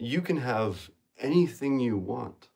you can have anything you want.